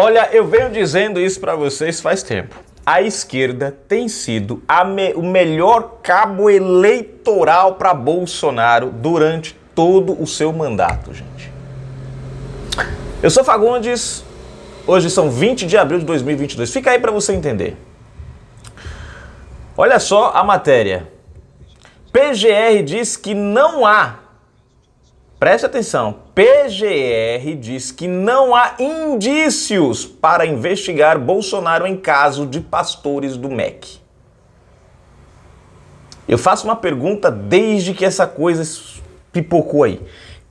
Olha, eu venho dizendo isso para vocês faz tempo. A esquerda tem sido me o melhor cabo eleitoral para Bolsonaro durante todo o seu mandato, gente. Eu sou Fagundes, hoje são 20 de abril de 2022. Fica aí para você entender. Olha só a matéria. PGR diz que não há Preste atenção, PGR diz que não há indícios para investigar Bolsonaro em caso de pastores do MEC. Eu faço uma pergunta desde que essa coisa pipocou aí.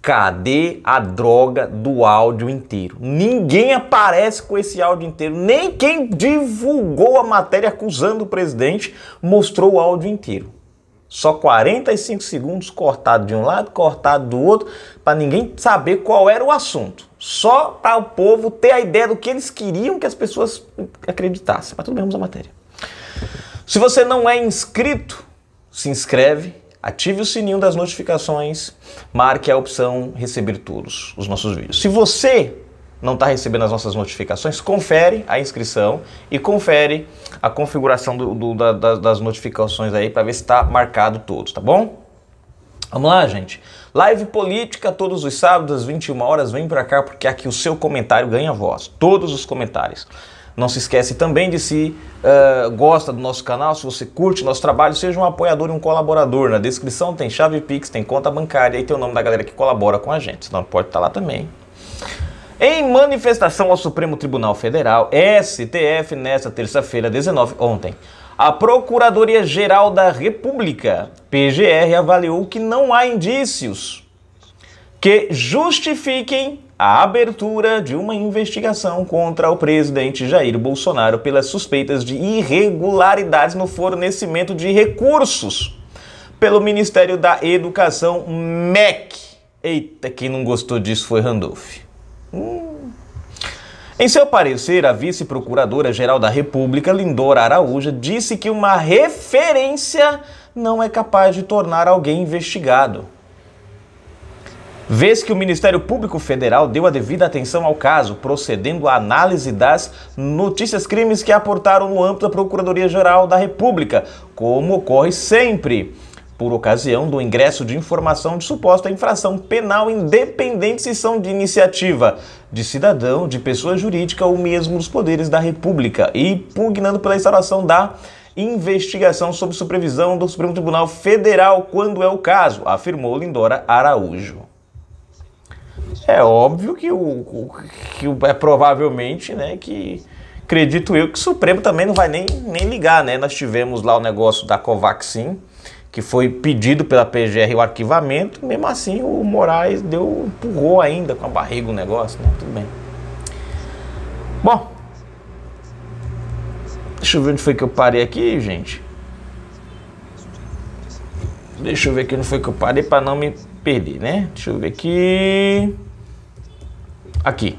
Cadê a droga do áudio inteiro? Ninguém aparece com esse áudio inteiro. Nem quem divulgou a matéria acusando o presidente mostrou o áudio inteiro. Só 45 segundos cortado de um lado, cortado do outro, para ninguém saber qual era o assunto. Só para o povo ter a ideia do que eles queriam que as pessoas acreditassem. Mas tudo bem, vamos à matéria. Se você não é inscrito, se inscreve, ative o sininho das notificações, marque a opção receber todos os nossos vídeos. Se você não está recebendo as nossas notificações, confere a inscrição e confere a configuração do, do, da, das notificações aí para ver se está marcado todos, tá bom? Vamos lá, gente. Live política todos os sábados às 21 horas. Vem para cá porque aqui o seu comentário ganha voz. Todos os comentários. Não se esquece também de se uh, gosta do nosso canal, se você curte nosso trabalho, seja um apoiador e um colaborador. Na descrição tem chave Pix, tem conta bancária e tem o nome da galera que colabora com a gente. Então pode estar tá lá também. Em manifestação ao Supremo Tribunal Federal, STF, nesta terça-feira, 19, ontem, a Procuradoria-Geral da República, PGR, avaliou que não há indícios que justifiquem a abertura de uma investigação contra o presidente Jair Bolsonaro pelas suspeitas de irregularidades no fornecimento de recursos pelo Ministério da Educação, MEC. Eita, quem não gostou disso foi Randolph. Hum. Em seu parecer, a vice-procuradora-geral da República, Lindora Araújo, disse que uma referência não é capaz de tornar alguém investigado. Vez que o Ministério Público Federal deu a devida atenção ao caso, procedendo à análise das notícias crimes que aportaram no âmbito da Procuradoria-Geral da República, como ocorre sempre por ocasião do ingresso de informação de suposta infração penal, independente se são de iniciativa de cidadão, de pessoa jurídica ou mesmo dos poderes da República, e pugnando pela instalação da investigação sob supervisão do Supremo Tribunal Federal, quando é o caso, afirmou Lindora Araújo. É óbvio que o, que é provavelmente, né, que acredito eu que o Supremo também não vai nem, nem ligar, né? Nós tivemos lá o negócio da Covaxin, que foi pedido pela PGR o arquivamento, mesmo assim o Moraes deu, empurrou ainda com a barriga o negócio, né? Tudo bem. Bom, deixa eu ver onde foi que eu parei aqui, gente. Deixa eu ver aqui onde foi que eu parei para não me perder, né? Deixa eu ver aqui. Aqui.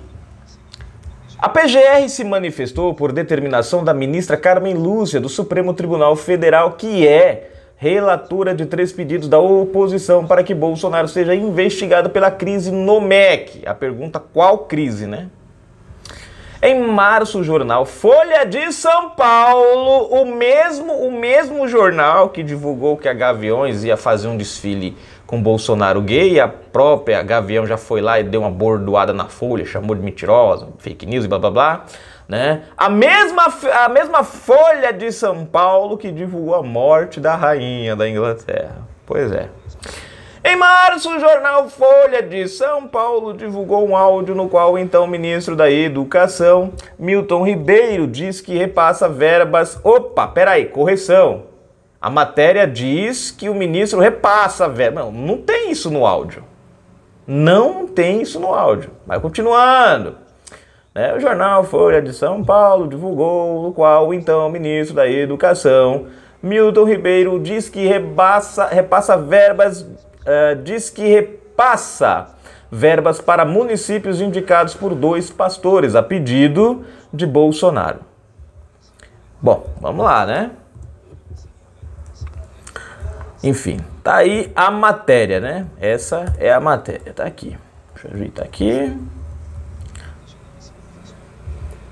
A PGR se manifestou por determinação da ministra Carmen Lúcia do Supremo Tribunal Federal, que é relatora de três pedidos da oposição para que Bolsonaro seja investigado pela crise no MEC. A pergunta qual crise, né? Em março, o jornal Folha de São Paulo, o mesmo, o mesmo jornal que divulgou que a Gaviões ia fazer um desfile com Bolsonaro gay, a própria Gavião já foi lá e deu uma bordoada na Folha, chamou de mentirosa, fake news e blá blá blá. Né? A, mesma, a mesma Folha de São Paulo que divulgou a morte da rainha da Inglaterra. Pois é. Em março, o jornal Folha de São Paulo divulgou um áudio no qual o então ministro da Educação, Milton Ribeiro, diz que repassa verbas. Opa, peraí, correção. A matéria diz que o ministro repassa verbas. Não, não tem isso no áudio. Não tem isso no áudio. Mas continuando. Né? O jornal Folha de São Paulo divulgou, no qual o então ministro da Educação, Milton Ribeiro, diz que repassa, repassa verbas, uh, diz que repassa verbas para municípios indicados por dois pastores, a pedido de Bolsonaro. Bom, vamos lá, né? Enfim, tá aí a matéria, né? Essa é a matéria, tá aqui. Deixa eu ajeitar aqui.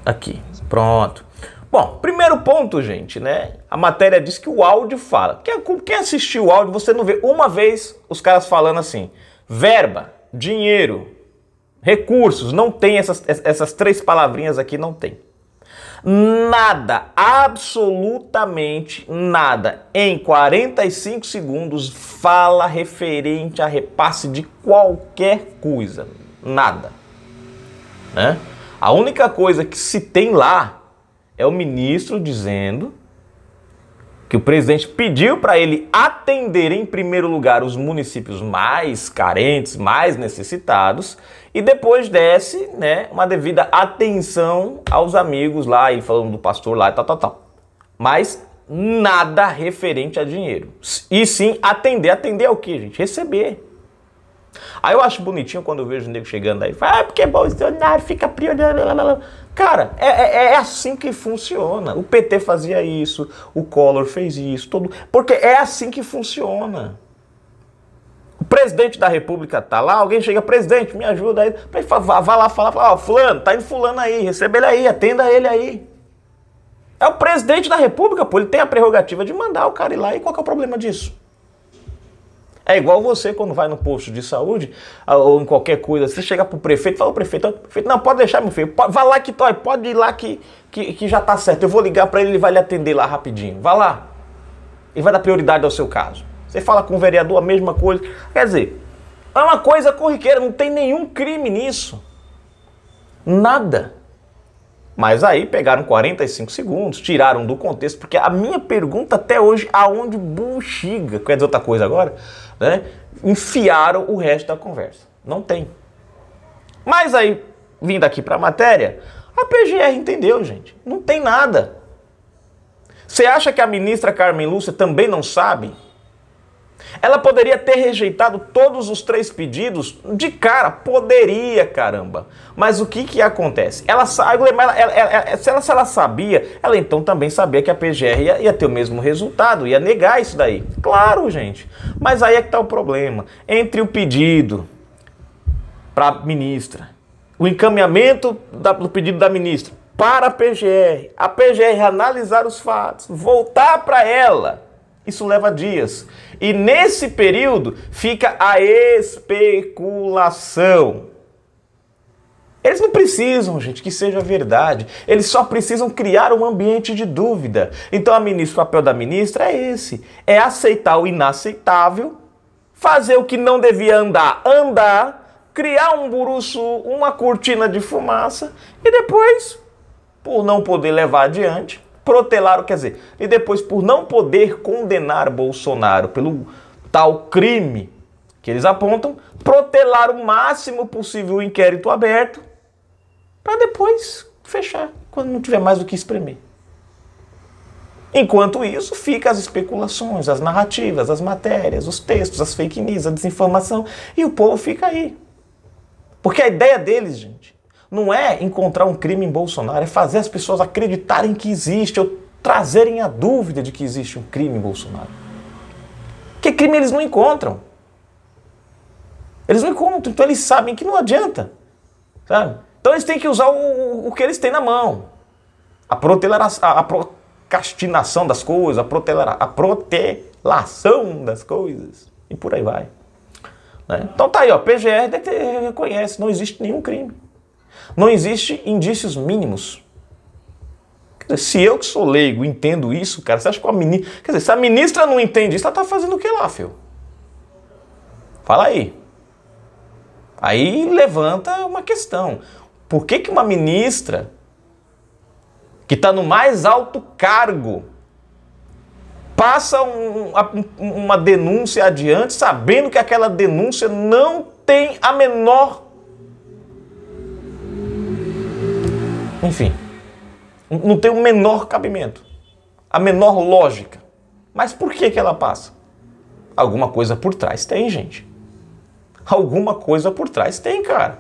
Aqui, pronto. Bom, primeiro ponto, gente, né? A matéria diz que o áudio fala. Quem, quem assistiu o áudio, você não vê uma vez os caras falando assim: verba, dinheiro, recursos. Não tem essas, essas três palavrinhas aqui, não tem. Nada, absolutamente nada, em 45 segundos fala referente a repasse de qualquer coisa. Nada. Né? A única coisa que se tem lá é o ministro dizendo que o presidente pediu para ele atender em primeiro lugar os municípios mais carentes, mais necessitados, e depois desce, né, uma devida atenção aos amigos lá, ele falando do pastor lá e tal, tal, tal. Mas nada referente a dinheiro. E sim atender. Atender ao que, gente? Receber. Aí eu acho bonitinho quando eu vejo o nego chegando aí, fala, ah, porque Bolsonaro fica priorizando. Cara, é, é, é, assim que funciona. O PT fazia isso, o Collor fez isso, todo. Porque é assim que funciona. O presidente da república tá lá, alguém chega, presidente, me ajuda aí. Vai lá falar, ó, fulano, tá indo fulano aí, recebe ele aí, atenda ele aí. É o presidente da república, pô, ele tem a prerrogativa de mandar o cara ir lá e qual é o problema disso? É igual você quando vai no posto de saúde ou em qualquer coisa, você chega pro prefeito fala, prefeito, prefeito, não, pode deixar meu filho, vai lá que toy, pode ir lá que, que, que já tá certo. Eu vou ligar para ele, ele vai lhe atender lá rapidinho. Vá lá. Ele vai dar prioridade ao seu caso. Você fala com o vereador a mesma coisa. Quer dizer, é uma coisa corriqueira, não tem nenhum crime nisso. Nada. Mas aí pegaram 45 segundos, tiraram do contexto, porque a minha pergunta até hoje, aonde buxiga, quer dizer outra coisa agora, né? Enfiaram o resto da conversa. Não tem. Mas aí, vindo aqui para a matéria, a PGR entendeu, gente. Não tem nada. Você acha que a ministra Carmen Lúcia também não sabe? Ela poderia ter rejeitado todos os três pedidos de cara, poderia, caramba. Mas o que que acontece? Ela sabe, se, ela, se ela sabia, ela então também sabia que a PGR ia, ia, ter o mesmo resultado, ia negar isso daí. Claro, gente. Mas aí é que está o problema. Entre o pedido para a ministra, o encaminhamento da, do pedido da ministra para a PGR, a PGR analisar os fatos, voltar para ela isso leva dias. E nesse período fica a especulação. Eles não precisam, gente, que seja verdade. Eles só precisam criar um ambiente de dúvida. Então, a ministra, o papel da ministra é esse: é aceitar o inaceitável, fazer o que não devia andar, andar, criar um buruçu, uma cortina de fumaça e depois, por não poder levar adiante, protelaram, quer dizer, e depois por não poder condenar Bolsonaro pelo tal crime que eles apontam, protelar o máximo possível o inquérito aberto para depois fechar quando não tiver mais o que espremer. Enquanto isso, fica as especulações, as narrativas, as matérias, os textos, as fake news, a desinformação, e o povo fica aí. Porque a ideia deles, gente, não é encontrar um crime em Bolsonaro, é fazer as pessoas acreditarem que existe ou trazerem a dúvida de que existe um crime em Bolsonaro. Que crime eles não encontram. Eles não encontram, então eles sabem que não adianta. Sabe? Então eles têm que usar o, o que eles têm na mão. A, a, a procrastinação das coisas, a, a protelação das coisas. E por aí vai. Né? Então tá aí, ó, PGR reconhece, não existe nenhum crime. Não existe indícios mínimos. Se eu que sou leigo entendo isso, cara, você acha que a ministra. Quer dizer, se a ministra não entende isso, ela tá fazendo o que lá, filho? Fala aí. Aí levanta uma questão. Por que, que uma ministra que está no mais alto cargo passa um, uma denúncia adiante, sabendo que aquela denúncia não tem a menor Enfim, não tem o menor cabimento, a menor lógica. Mas por que, que ela passa? Alguma coisa por trás tem, gente. Alguma coisa por trás tem, cara.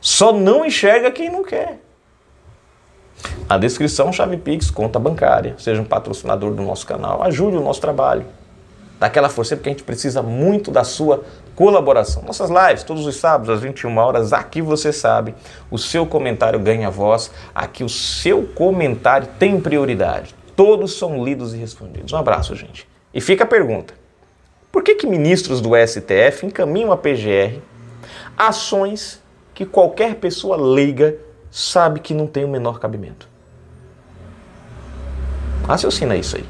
Só não enxerga quem não quer. Na descrição, chave Pix, conta bancária. Seja um patrocinador do nosso canal. Ajude o nosso trabalho. Dá aquela força porque a gente precisa muito da sua colaboração. Nossas lives, todos os sábados, às 21 horas, aqui você sabe, o seu comentário ganha voz, aqui o seu comentário tem prioridade. Todos são lidos e respondidos. Um abraço, gente. E fica a pergunta: por que, que ministros do STF encaminham a PGR ações que qualquer pessoa leiga sabe que não tem o menor cabimento? Raciocina isso aí.